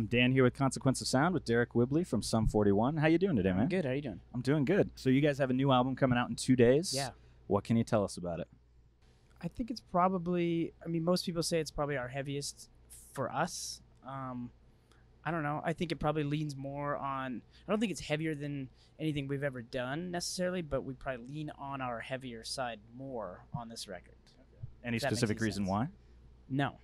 I'm Dan here with Consequence of Sound with Deryck Whibley from Sum 41. How you doing today, man? Good. How you doing? I'm doing good. So you guys have a new album coming out in two days. Yeah. What can you tell us about it? I think it's probably. I mean, most people say it's probably our heaviest for us. Um, I don't know. I think it probably leans more on. I don't think it's heavier than anything we've ever done necessarily, but we probably lean on our heavier side more on this record. Any that makes specific any reason sense. why? No,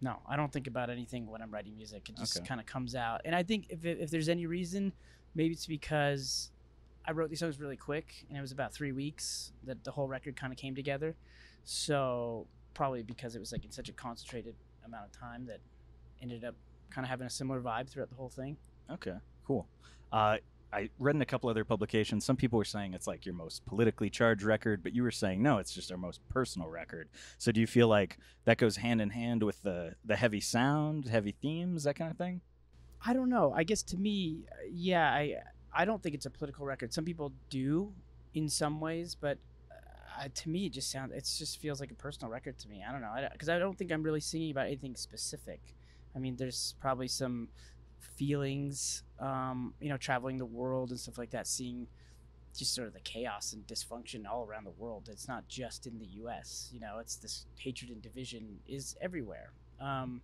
no, I don't think about anything when I'm writing music. It just Okay. kind of comes out. And I think if if there's any reason, maybe it's because I wrote these songs really quick, and it was about three weeks that the whole record kind of came together. So probably because it was like in such a concentrated amount of time that ended up kind of having a similar vibe throughout the whole thing. Okay, cool. Uh, I read in a couple other publications. Some people were saying it's like your most politically charged record, but you were saying no, it's just our most personal record. So do you feel like that goes hand in hand with the the heavy sound, heavy themes, that kind of thing? I don't know. I guess to me, yeah, I I don't think it's a political record. Some people do in some ways, but uh, to me, it just sounds. It just feels like a personal record to me. I don't know, because I, don't think I'm really singing about anything specific. I mean, there's probably some feelings, um, you know, traveling the world and stuff like that, seeing just sort of the chaos and dysfunction all around the world. It's not just in the U.S. You know, it's this hatred and division is everywhere. Um,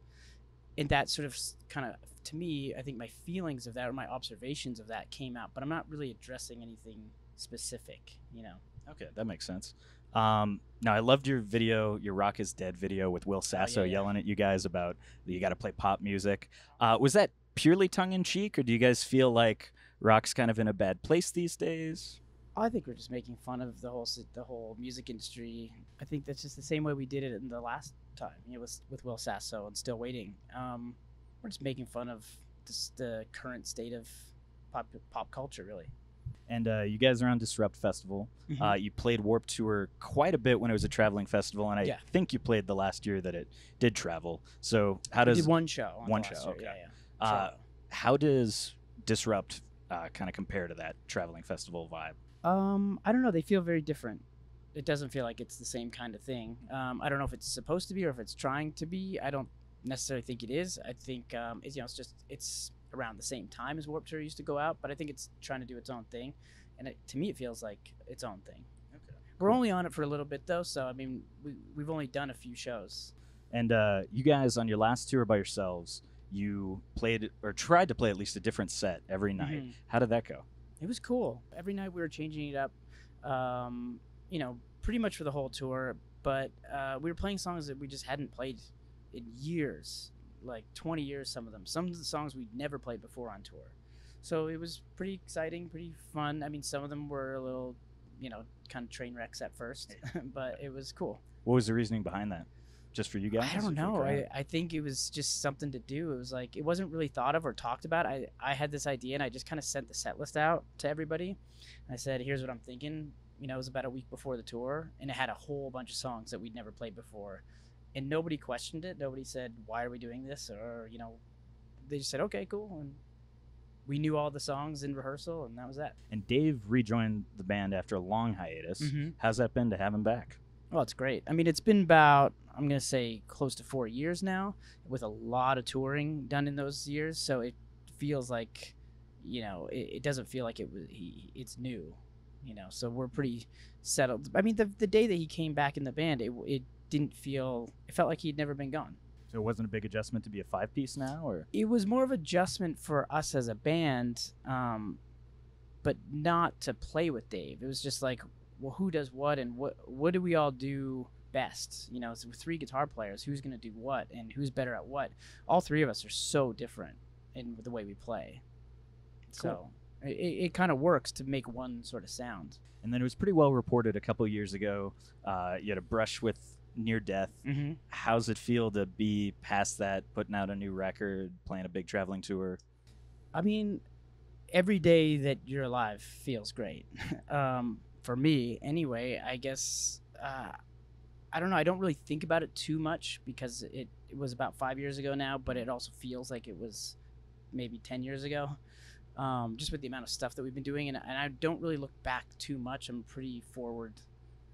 and that sort of kind of to me i think my feelings of that or my observations of that came out but i'm not really addressing anything specific you know Okay, that makes sense. Um, now I loved your video, your "Rock Is Dead" video with Will Sasso Oh, yeah. yelling at you guys about you got to play pop music. Uh, was that purely tongue in cheek, or do you guys feel like rock's kind of in a bad place these days? i think we're just making fun of the whole the whole music industry i think that's just the same way we did it in the last time you know with, with will sasso and still waiting um, we're just making fun of this, the current state of pop, pop culture really And uh, you guys are on Disrupt Festival. Uh, you played Warped Tour quite a bit when it was a traveling festival, and I Yeah. think you played the last year that it did travel. So how does one show on one show, year, okay. yeah yeah uh, So- how does Disrupt uh, kind of compare to that traveling festival vibe? Um, I don't know. They feel very different. It doesn't feel like it's the same kind of thing. Um, I don't know if it's supposed to be or if it's trying to be. I don't necessarily think it is. I think um, it's, you know, it's just it's around the same time as Warped Tour used to go out, but I think it's trying to do its own thing, and it, to me, it feels like its own thing. Okay. We're only on it for a little bit though, so I mean, we we've only done a few shows. And uh, you guys on your last tour by yourselves, you played or tried to play at least a different set every night. Mhm. How did that go? It was cool. Every night we were changing it up, um, you know, pretty much for the whole tour. But uh, we were playing songs that we just hadn't played in years, like 20 years, some of them. Some of the songs we'd never played before on tour. So it was pretty exciting, pretty fun. I mean, some of them were a little, you know, kind of train wrecks at first, but it was cool. What was the reasoning behind that? Just for you guys? I don't know. I, I think it was just something to do. It was like it wasn't really thought of or talked about. I, I had this idea and I just kind of sent the set list out to everybody. I said, "Here's what I'm thinking." You know, it was about a week before the tour, and it had a whole bunch of songs that we'd never played before, and nobody questioned it. Nobody said, "Why are we doing this?" Or you know, they just said, "Okay, cool." And we knew all the songs in rehearsal, and that was that. and Dave rejoined the band after a long hiatus. Mm-hmm. How's that been to have him back? Well, it's great. I mean, it's been about I'm gonna say close to four years now, with a lot of touring done in those years. So it feels like, you know, it, it doesn't feel like it was. He, it's new, you know. So we're pretty settled. I mean, the the day that he came back in the band, it it didn't feel. It felt like he'd never been gone. So it wasn't a big adjustment to be a five piece now, or It was more of adjustment for us as a band, um, but not to play with Dave. It was just like, well, who does what and what what do we all do best? You know, so three guitar players, who's going to do what and who's better at what? All three of us are so different in the way we play. So it, it kind of works to make one sort of sound. and then it was pretty well reported a couple years ago. Uh, you had a brush with near death. Mm-hmm. How's it feel to be past that, putting out a new record, playing a big traveling tour? I mean, every day that you're alive feels great. um, for me, anyway, I guess. Uh, I don't know. I don't really think about it too much because it, it was about five years ago now, but it also feels like it was maybe 10 years ago. Um, just with the amount of stuff that we've been doing. And, and I don't really look back too much. I'm pretty forward.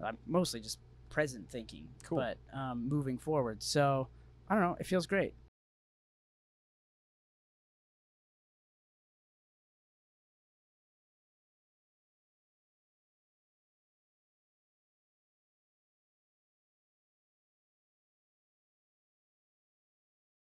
I'm mostly just present thinking, Cool. but um, moving forward. So I don't know. It feels great.